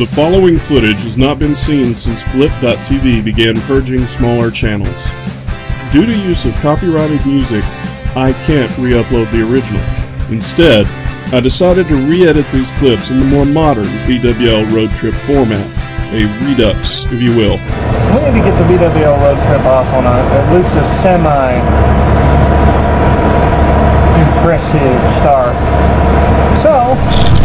The following footage has not been seen since Blip.tv began purging smaller channels. Due to use of copyrighted music, I can't re-upload the original. Instead, I decided to re-edit these clips in the more modern BWL road trip format, a redux, if you will. We need to get the BWL road trip off on a, at least a semi impressive start. So,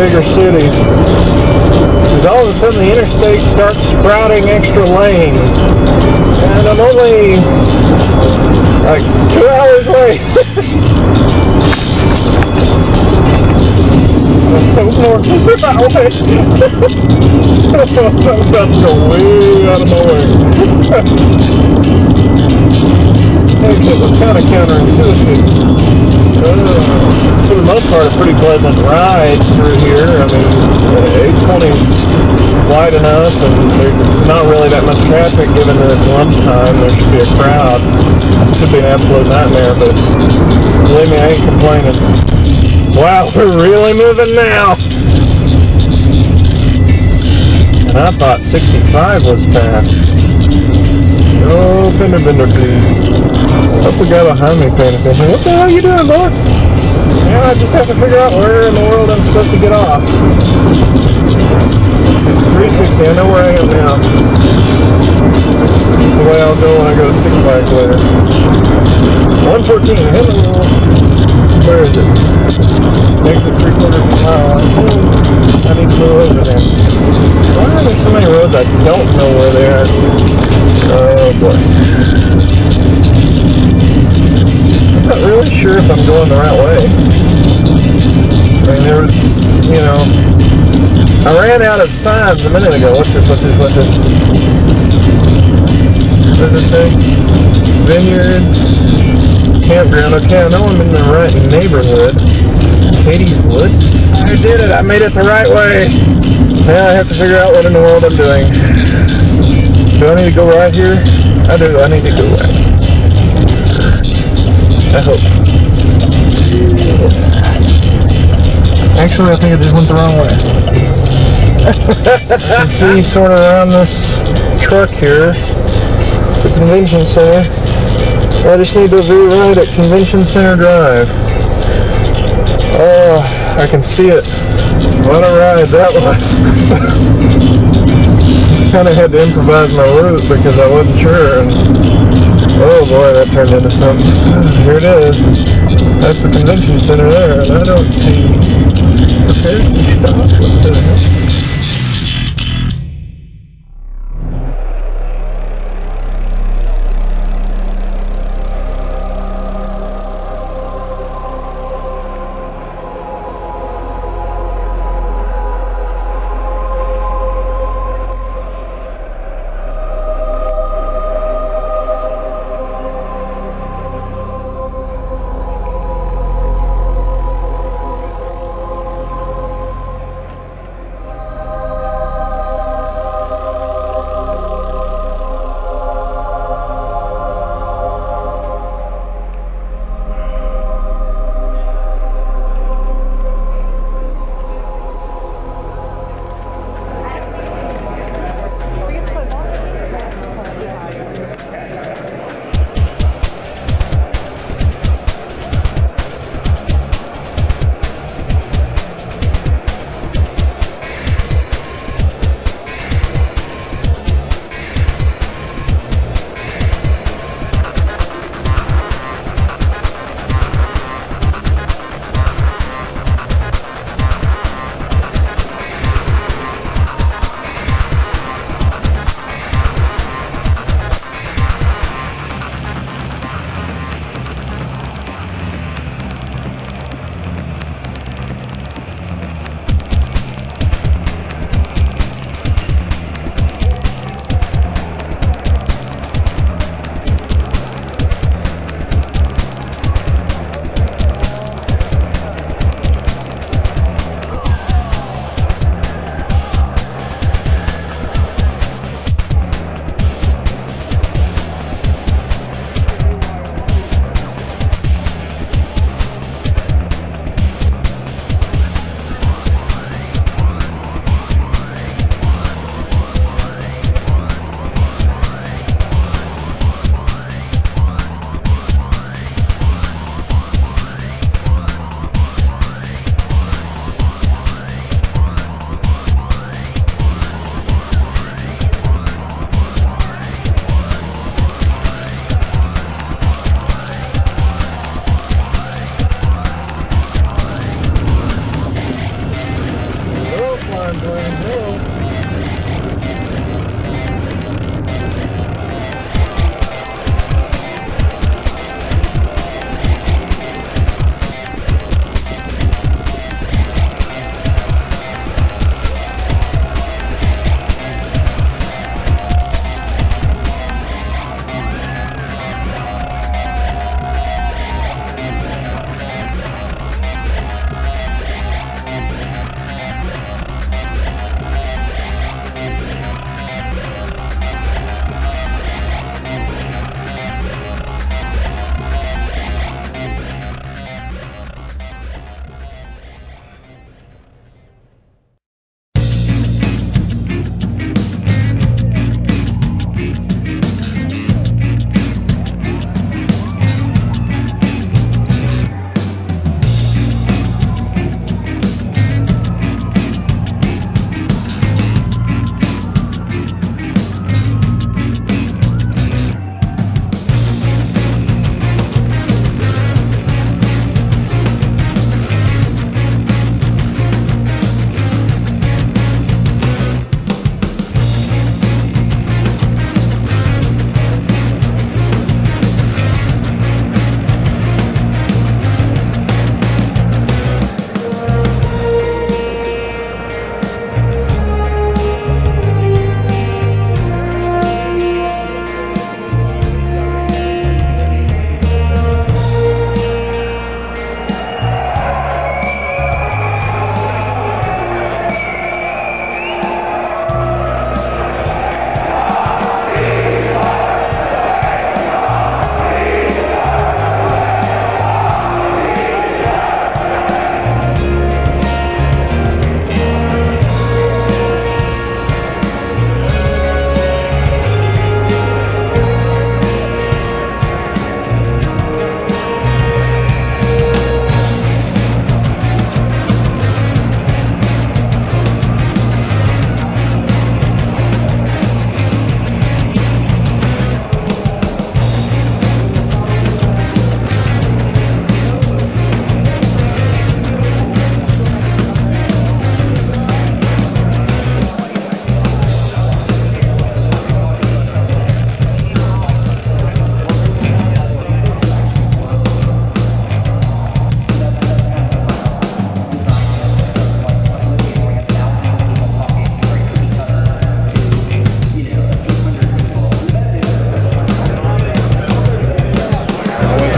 bigger cities. Because all of a sudden the interstate starts sprouting extra lanes. And I'm only like two hours away. North is that way. I'm about to go way out of my way. Actually, it was kind of counterintuitive. Uh, for the most part, a pretty pleasant ride through here. I mean, 820 is wide enough, and there's not really that much traffic given that it's lunchtime. There should be a crowd. It should be an absolute nightmare, but believe me, I ain't complaining. Wow, we're really moving now. And I thought 65 was fast. Oh, fender bender, please. Hope the guy behind me paying attention. What the hell are you doing, boy? Yeah, I just have to figure out where in the world I'm supposed to get off. 360, I know where I am now. This is the way I'll go when I go to Six Flags later. 114, hello. Where is it? Exit three quarters of a mile. I need to go over there. Why are there so many roads I don't know where they are? Oh boy. I'm not really sure if I'm going the right way. I mean, there was, you know, I ran out of signs a minute ago. What's this? What's this? What's this? What does it say? Vineyards, campground. Okay, I know I'm in the right neighborhood. Katie's Wood. I did it. I made it the right way. Now I have to figure out what in the world I'm doing. Do I need to go right here? I do. I need to go right. I hope. Actually, I think I just went the wrong way. you can see sort of around this truck here, the convention center. I just need to right at Convention Center Drive. Oh, I can see it. What a ride that was. kind of had to improvise my route because I wasn't sure. And oh boy, that turned into something. Here it is. That's the convention center there, and I don't see 还是继续刚刚才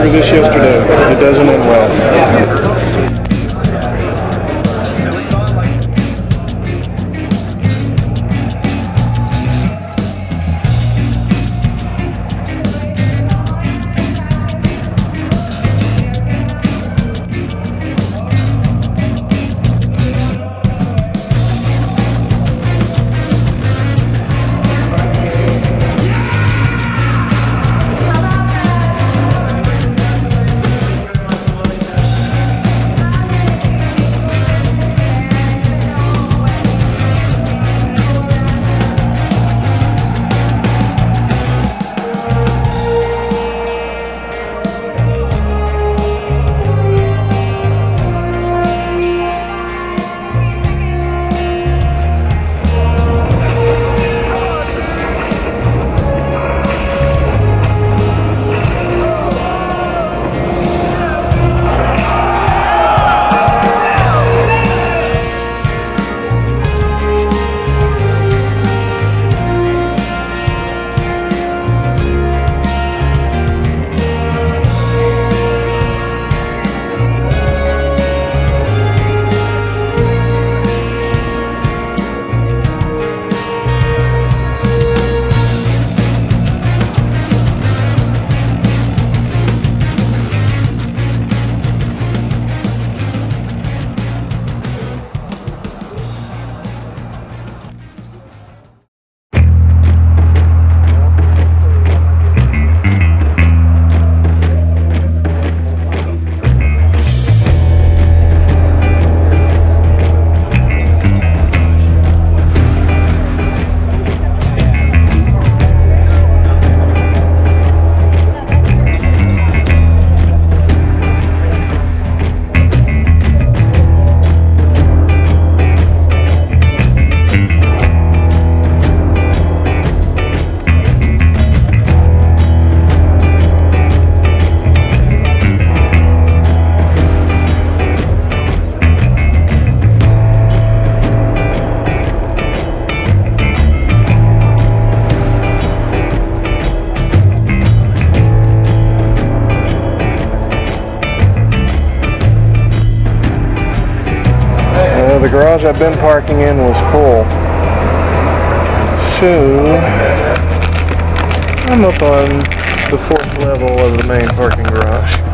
Heck? this yesterday. It doesn't end well. Garage I've been parking in was full. So, I'm up on the fourth level of the main parking garage.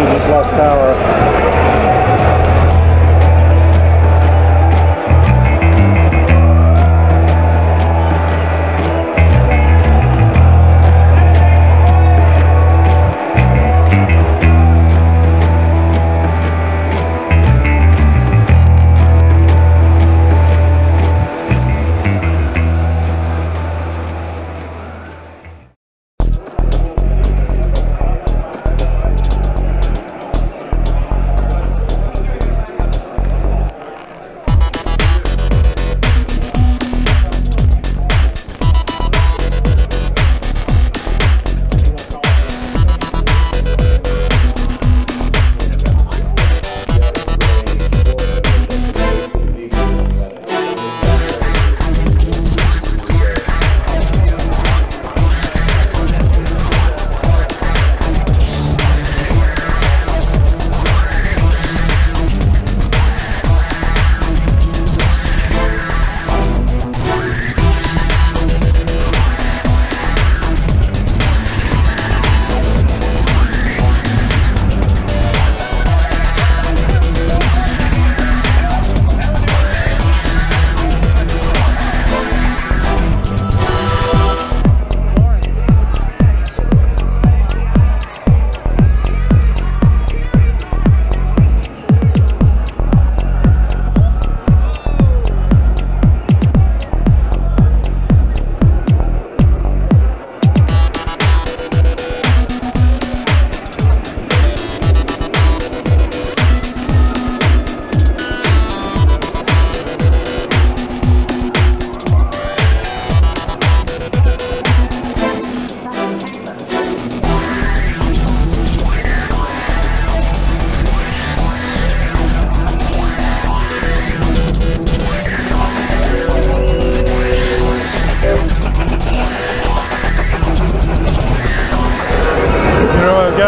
He just lost power.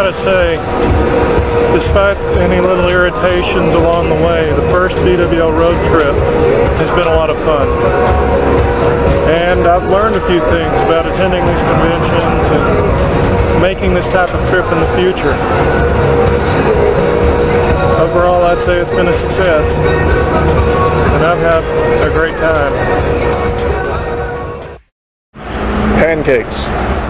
Gotta say, despite any little irritations along the way, the first BWL road trip has been a lot of fun. And I've learned a few things about attending these conventions and making this type of trip in the future. Overall, I'd say it's been a success, and I've had a great time. Pancakes.